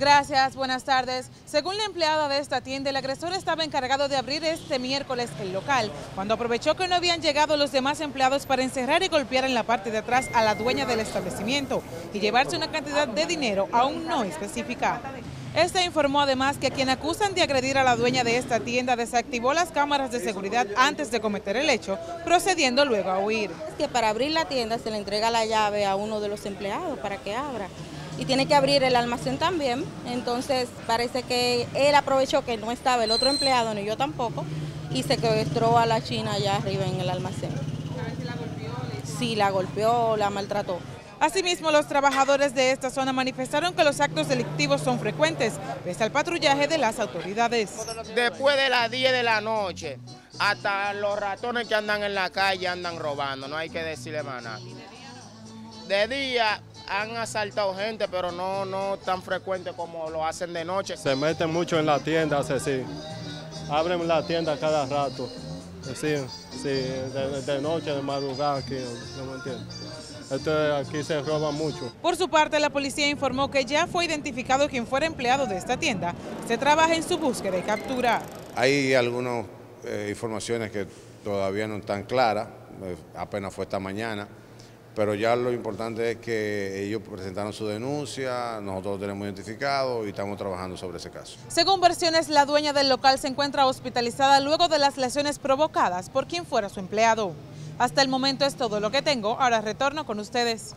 Gracias, buenas tardes. Según la empleada de esta tienda, el agresor estaba encargado de abrir este miércoles el local, cuando aprovechó que no habían llegado los demás empleados para encerrar y golpear en la parte de atrás a la dueña del establecimiento y llevarse una cantidad de dinero aún no especificada. Este informó además que quien acusan de agredir a la dueña de esta tienda desactivó las cámaras de seguridad antes de cometer el hecho, procediendo luego a huir. Es que para abrir la tienda se le entrega la llave a uno de los empleados para que abra y tiene que abrir el almacén también, entonces parece que él aprovechó que no estaba el otro empleado, ni yo tampoco, y se secuestró a la china allá arriba en el almacén. Sí, la golpeó, la maltrató. Asimismo, los trabajadores de esta zona manifestaron que los actos delictivos son frecuentes, pese al patrullaje de las autoridades. Después de las 10 de la noche, hasta los ratones que andan en la calle andan robando, no hay que decirle más nada. De día han asaltado gente, pero no, no tan frecuente como lo hacen de noche. Se meten mucho en la tienda, así, sí. Abren la tienda cada rato. Sí, sí, de, noche, de madrugada, aquí, no me entiendo. Esto, aquí se roba mucho. Por su parte, la policía informó que ya fue identificado quien fuera empleado de esta tienda. Se trabaja en su búsqueda y captura. Hay algunas eh, informaciones que todavía no están claras, eh, apenas fue esta mañana pero ya lo importante es que ellos presentaron su denuncia, nosotros lo tenemos identificado y estamos trabajando sobre ese caso. Según versiones, la dueña del local se encuentra hospitalizada luego de las lesiones provocadas por quien fuera su empleado. Hasta el momento es todo lo que tengo, ahora retorno con ustedes.